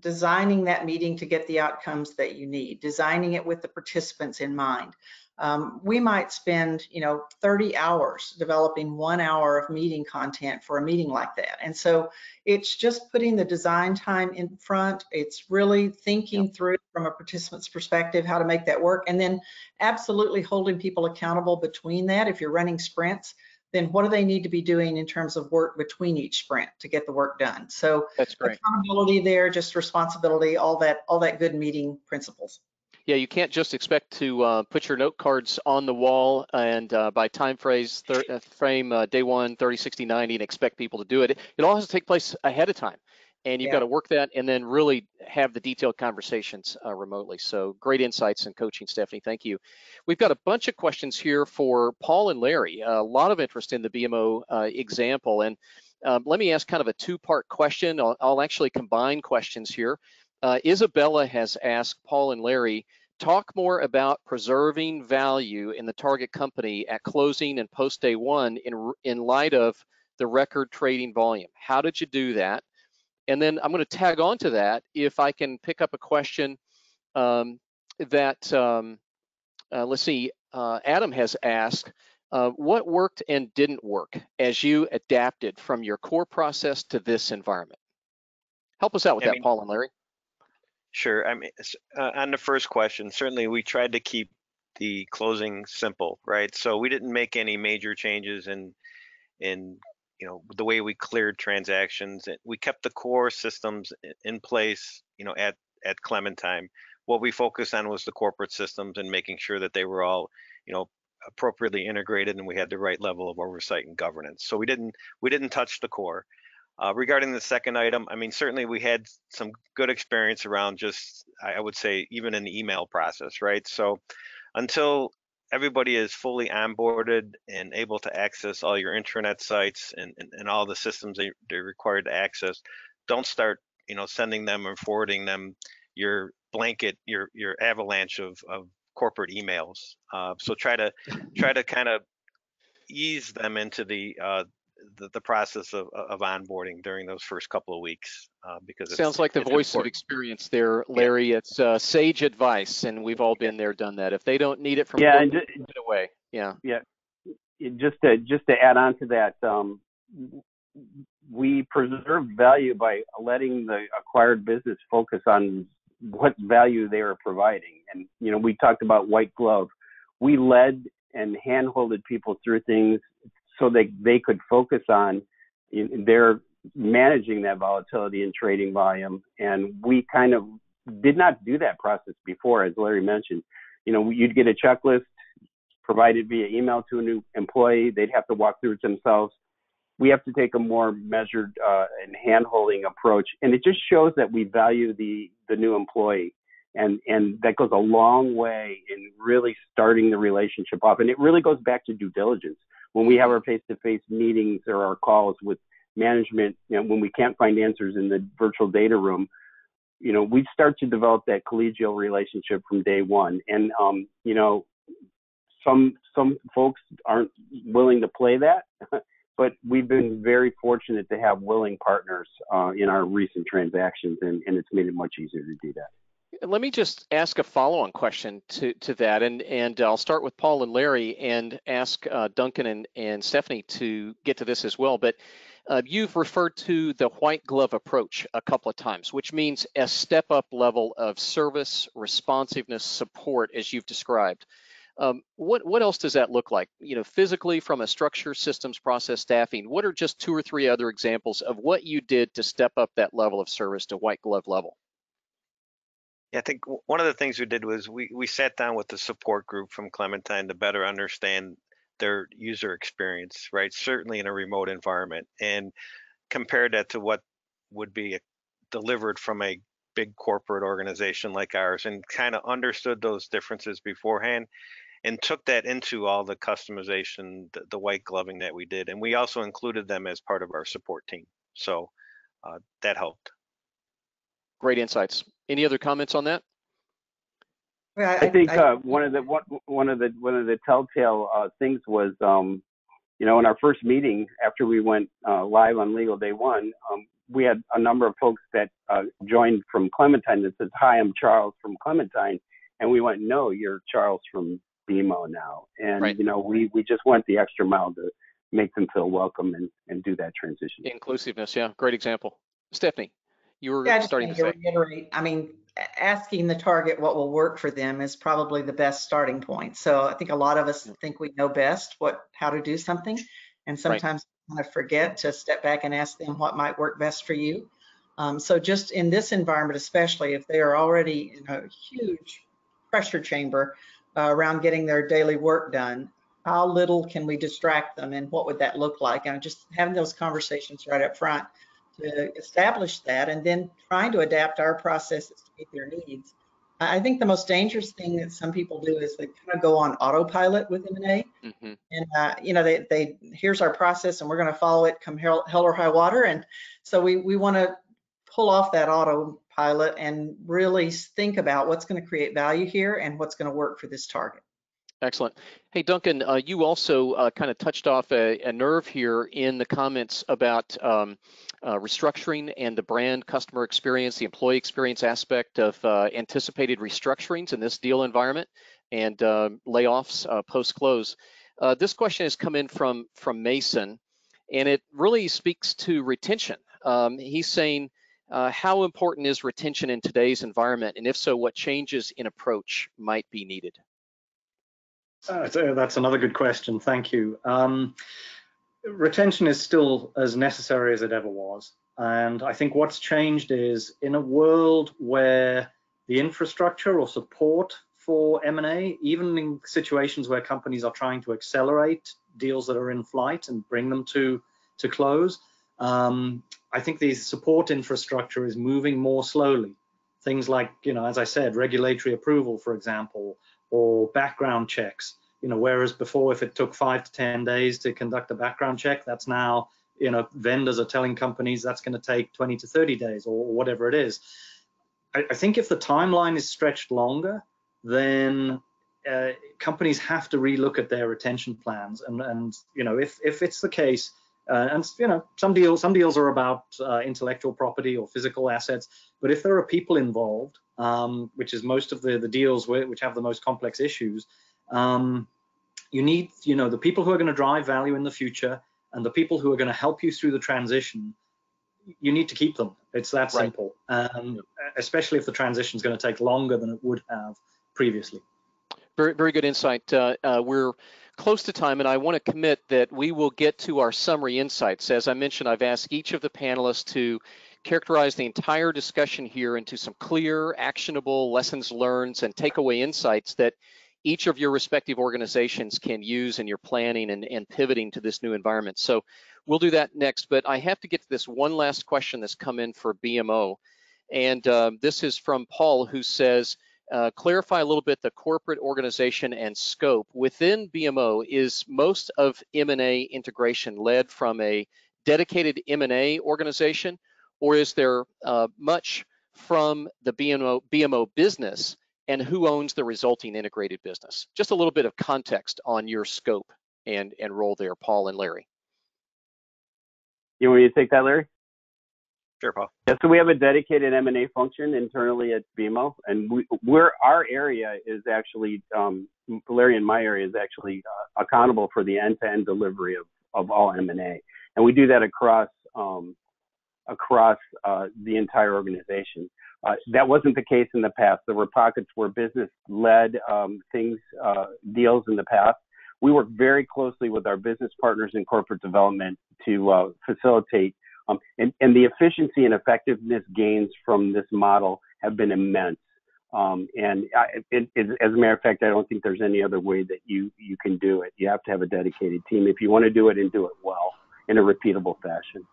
Designing that meeting to get the outcomes that you need, designing it with the participants in mind. Um, we might spend, you know, 30 hours developing one hour of meeting content for a meeting like that. And so it's just putting the design time in front. It's really thinking through from a participant's perspective how to make that work. And then absolutely holding people accountable between that. If you're running sprints, then what do they need to be doing in terms of work between each sprint to get the work done? So That's great. accountability there, just responsibility, all that, all that good meeting principles. Yeah, you can't just expect to uh, put your note cards on the wall and uh, by time phrase uh, frame uh, day one, 30, 60, 90 and expect people to do it. It all has to take place ahead of time. And you've Yeah. got to work that and then really have the detailed conversations uh, remotely. So great insights and coaching, Stephanie. Thank you. We've got a bunch of questions here for Paul and Larry. A lot of interest in the BMO uh, example. And um, let me ask kind of a two-part question. I'll, I'll actually combine questions here. Uh, Isabella has asked Paul and Larry, talk more about preserving value in the target company at closing and post day one in, in light of the record trading volume. How did you do that? And then I'm going to tag on to that if I can pick up a question um, that, um, uh, let's see, uh, Adam has asked, uh, what worked and didn't work as you adapted from your core process to this environment? Help us out with I that, mean- Paul and Larry. Sure. I mean, uh, on the first question, certainly we tried to keep the closing simple, right? So we didn't make any major changes in, in, you know, the way we cleared transactions. We kept the core systems in place, you know, at, at Clementine. What we focused on was the corporate systems and making sure that they were all, you know, appropriately integrated and we had the right level of oversight and governance. So we didn't, we didn't touch the core. Uh, regarding the second item, I mean, certainly we had some good experience around just, I would say, even an email process, right? So until everybody is fully onboarded and able to access all your intranet sites and, and, and all the systems they, they're required to access, don't start, you know, sending them and forwarding them your blanket, your your avalanche of, of corporate emails. Uh, so try to try to kind of ease them into the uh, the, the process of, of onboarding during those first couple of weeks uh, because it's, Sounds like the it's voice of experience there, Larry. It's uh, sage advice, and we've all been there, done that. If they don't need it from Yeah, work, and ju- give it away. Yeah, it- just to just to add on to that, um, we preserve value by letting the acquired business focus on what value they are providing. And you know, we talked about white glove. We led and handholded people through things so that they could focus on their managing that volatility and trading volume. And we kind of did not do that process before, as Larry mentioned. You know, you'd get a checklist provided via email to a new employee. They'd have to walk through it themselves. We have to take a more measured uh, and hand-holding approach, and it just shows that we value the the new employee, and and that goes a long way in really starting the relationship off. And it really goes back to due diligence when we have our face-to-face meetings or our calls with management. You know, when we can't find answers in the virtual data room, you know, we start to develop that collegial relationship from day one. And um, you know, some some folks aren't willing to play that, but we've been very fortunate to have willing partners uh, in our recent transactions, and, and it's made it much easier to do that. Let me just ask a follow-on question to, to that, and, and I'll start with Paul and Larry and ask uh, Duncan and, and Stephanie to get to this as well. But uh, you've referred to the white glove approach a couple of times, which means a step up level of service, responsiveness, support, as you've described. Um, what, what else does that look like? You know, physically from a structure, systems, process, staffing, what are just two or three other examples of what you did to step up that level of service to white glove level? I think one of the things we did was we, we sat down with the support group from Clementine to better understand their user experience, right? Certainly in a remote environment, and compared that to what would be delivered from a big corporate organization like ours, and kind of understood those differences beforehand, and took that into all the customization, the, the white gloving that we did, and we also included them as part of our support team. So uh, that helped. Great insights. Any other comments on that? Well, I think uh, one of the one, one of the one of the telltale uh, things was, um, you know, in our first meeting after we went uh, live on Legal Day One, um, we had a number of folks that uh, joined from Clementine that says, "Hi, I'm Charles from Clementine," and we went, "No, you're Charles from BMO now," and Right. you know, we we just went the extra mile to make them feel welcome and and do that transition. Inclusiveness, yeah, great example. Stephanie, you were Yeah, I just starting to say. reiterate, I mean, a- asking the target what will work for them is probably the best starting point. So I think a lot of us think we know best what, how to do something. And sometimes kind of forget to step back and ask them what might work best for you. Um, so just in this environment, especially if they are already in a huge pressure chamber uh, around getting their daily work done, how little can we distract them and what would that look like? And just having those conversations right up front to establish that and then trying to adapt our processes to meet their needs. I think the most dangerous thing that some people do is they kind of go on autopilot with M&A. Mm-hmm. And, uh, you know, they, they, here's our process and we're going to follow it come hell, hell or high water. And so we, we want to pull off that autopilot and really think about what's going to create value here and what's going to work for this target. Excellent. Hey, Duncan, uh, you also uh, kind of touched off a, a, nerve here in the comments about um, uh, restructuring and the brand customer experience, the employee experience aspect of uh, anticipated restructurings in this deal environment and um, layoffs uh, post-close. Uh, this question has come in from, from Mason, and it really speaks to retention. Um, he's saying, how important is retention in today's environment? And if so, what changes in approach might be needed? Uh, that's another good question. Thank you. Um, retention is still as necessary as it ever was. And I think what's changed is in a world where the infrastructure or support for M&A, even in situations where companies are trying to accelerate deals that are in flight and bring them to, to close, um, I think the support infrastructure is moving more slowly. Things like, you know, as I said, regulatory approval, for example, or background checks. You know, whereas before, if it took five to 10 days to conduct a background check, that's now, you know, vendors are telling companies that's going to take 20 to 30 days or whatever it is. I, I think if the timeline is stretched longer, then uh, companies have to relook at their retention plans. And, and you know, if, if it's the case, uh, and you know, some deals some deals are about uh, intellectual property or physical assets, but if there are people involved, um, which is most of the the deals which have the most complex issues, um, you need you know the people who are going to drive value in the future and the people who are going to help you through the transition. You need to keep them. It's that right. simple, um, especially if the transition is going to take longer than it would have previously. Very, very good insight. Uh, uh, we're close to time, and I want to commit that we will get to our summary insights. As I mentioned, I've asked each of the panelists to characterize the entire discussion here into some clear, actionable lessons learned and takeaway insights that each of your respective organizations can use in your planning and, and pivoting to this new environment. So we'll do that next, but I have to get to this one last question that's come in for BMO. And uh, this is from Paul, who says, uh, clarify a little bit the corporate organization and scope. Within BMO, is most of M&A integration led from a dedicated M&A organization, or is there uh, much from the BMO, BMO business and who owns the resulting integrated business? Just a little bit of context on your scope and, and role there, Paul and Larry. You want me to take that, Larry? Sure, Paul. Yeah, so we have a dedicated M&A function internally at BMO, and we, we're our area is actually um, Larry and my area is actually uh, accountable for the end-to-end delivery of, of all M&A, and we do that across um, across uh, the entire organization. Uh, that wasn't the case in the past. There were pockets where business led um, things uh, deals in the past. We work very closely with our business partners in corporate development to uh, facilitate um, and, and the efficiency and effectiveness gains from this model have been immense. Um, and I, it, it, as a matter of fact, I don't think there's any other way that you, you can do it. You have to have a dedicated team if you want to do it and do it well in a repeatable fashion.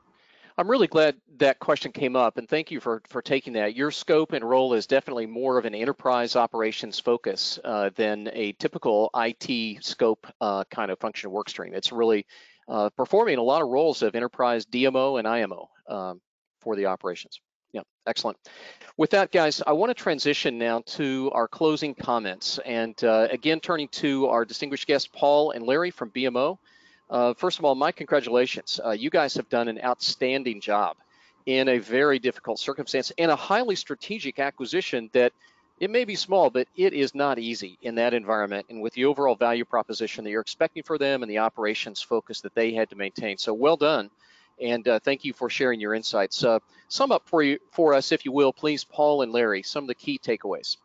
I'm really glad that question came up, and thank you for, for taking that. Your scope and role is definitely more of an enterprise operations focus uh, than a typical IT scope uh, kind of function work stream. It's really uh, performing a lot of roles of enterprise DMO and IMO um, for the operations. Yeah, excellent. With that, guys, I want to transition now to our closing comments. And uh, again, turning to our distinguished guests, Paul and Larry from BMO. Uh, first of all, my congratulations. Uh, you guys have done an outstanding job in a very difficult circumstance and a highly strategic acquisition that it may be small, but it is not easy in that environment and with the overall value proposition that you're expecting for them and the operations focus that they had to maintain. So well done. And uh, thank you for sharing your insights. Uh, sum up for you for us, if you will, please, Paul and Larry, some of the key takeaways.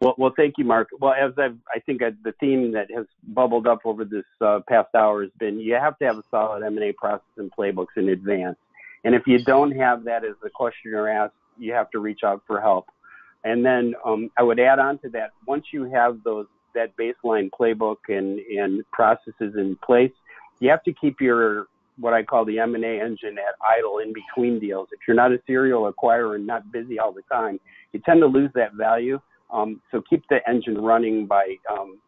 Well, well, thank you, Mark. Well, as I've, I think I, the theme that has bubbled up over this uh, past hour has been you have to have a solid M&A process and playbooks in advance. And if you don't have that as the questioner asked, you have to reach out for help. And then um, I would add on to that, once you have those that baseline playbook and, and processes in place, you have to keep your what I call the M&A engine at idle in between deals. If you're not a serial acquirer and not busy all the time, you tend to lose that value. Um, so keep the engine running by um,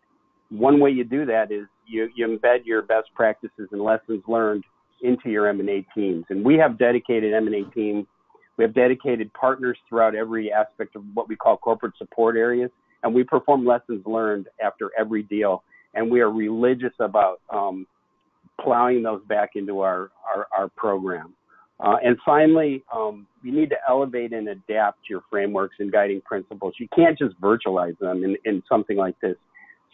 one way you do that is you, you embed your best practices and lessons learned into your M&A teams. And we have dedicated M&A teams. We have dedicated partners throughout every aspect of what we call corporate support areas. And we perform lessons learned after every deal. And we are religious about um, plowing those back into our, our, our program. Uh, and finally, um, you need to elevate and adapt your frameworks and guiding principles. You can't just virtualize them in, in something like this.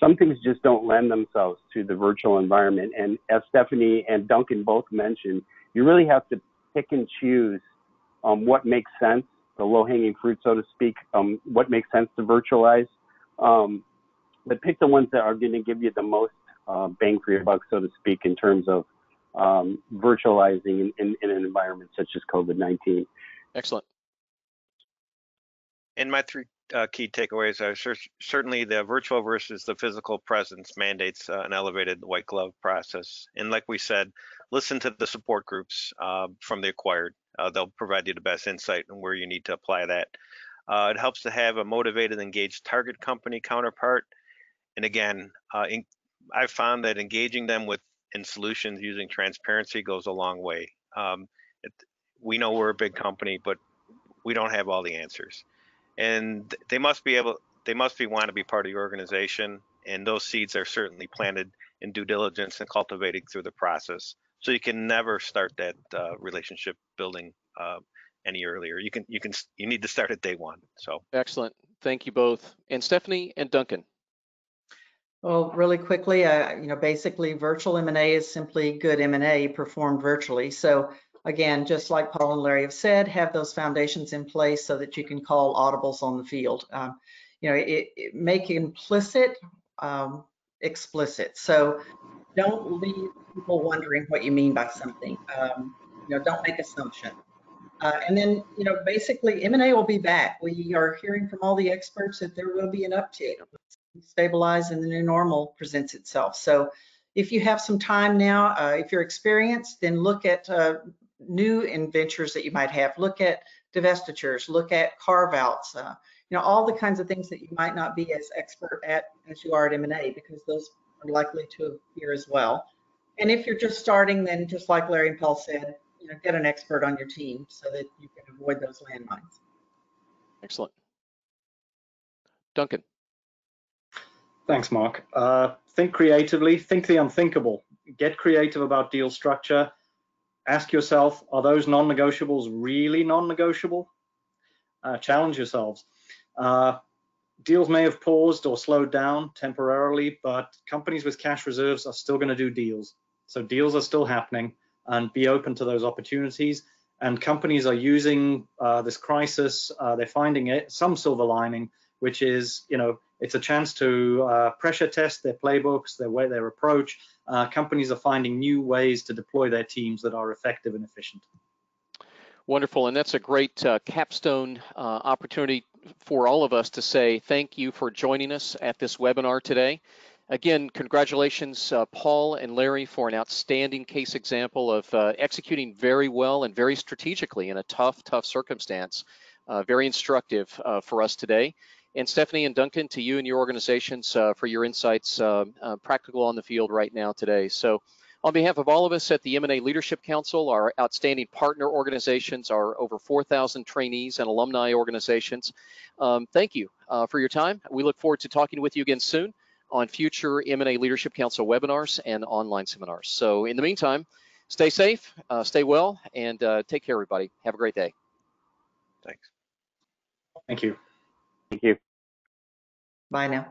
Some things just don't lend themselves to the virtual environment. And as Stephanie and Duncan both mentioned, you really have to pick and choose um, what makes sense, the low-hanging fruit, so to speak, um, what makes sense to virtualize. Um, but pick the ones that are going to give you the most uh, bang for your buck, so to speak, in terms of um, virtualizing in, in, in, an environment such as COVID-19. Excellent. And my three uh, key takeaways are cer certainly the virtual versus the physical presence mandates uh, an elevated white glove process. And like we said, listen to the support groups uh, from the acquired. Uh, they'll provide you the best insight and where you need to apply that. Uh, it helps to have a motivated, engaged target company counterpart. And again, uh, in, I've found that engaging them with in solutions using transparency goes a long way. Um, it, we know we're a big company, but we don't have all the answers, and they must be able. They must be want to be part of the organization, and those seeds are certainly planted in due diligence and cultivating through the process. So you can never start that uh, relationship building uh, any earlier. You can you can you need to start at day one. So excellent. Thank you both, and Stephanie and Duncan. Well, really quickly, uh, you know, basically virtual M&A is simply good M&A performed virtually. So again, just like Paul and Larry have said, have those foundations in place so that you can call audibles on the field. Um, you know, it, it make implicit um, explicit. So don't leave people wondering what you mean by something. Um, you know, don't make assumption. Uh, and then, you know, basically M&A will be back. We are hearing from all the experts that there will be an uptick stabilize and the new normal presents itself. So if you have some time now, uh, if you're experienced, then look at uh, new inventures that you might have. Look at divestitures, look at carve outs, uh, you know, all the kinds of things that you might not be as expert at as you are at M&A because those are likely to appear as well. And if you're just starting, then just like Larry and Paul said, you know, get an expert on your team so that you can avoid those landmines. Excellent. Duncan. Thanks, Mark. Uh, think creatively, think the unthinkable. Get creative about deal structure. Ask yourself, are those non-negotiables really non-negotiable? Uh, challenge yourselves. Uh, deals may have paused or slowed down temporarily, but companies with cash reserves are still going to do deals. So deals are still happening and be open to those opportunities. And companies are using uh, this crisis, uh, they're finding it, some silver lining, which is, you know, it's a chance to uh, pressure test their playbooks, their way, their approach. Uh, companies are finding new ways to deploy their teams that are effective and efficient. Wonderful, and that's a great uh, capstone uh, opportunity for all of us to say thank you for joining us at this webinar today. Again, congratulations, uh, Paul and Larry, for an outstanding case example of uh, executing very well and very strategically in a tough, tough circumstance. very instructive for us today. And Stephanie and Duncan, to you and your organizations uh, for your insights, uh, uh, practical on the field right now today. So on behalf of all of us at the M&A Leadership Council, our outstanding partner organizations, our over 4,000 trainees and alumni organizations, um, thank you uh, for your time. We look forward to talking with you again soon on future M&A Leadership Council webinars and online seminars. So in the meantime, stay safe, uh, stay well, and uh, take care, everybody. Have a great day. Thanks. Thank you. Thank you. Bye now.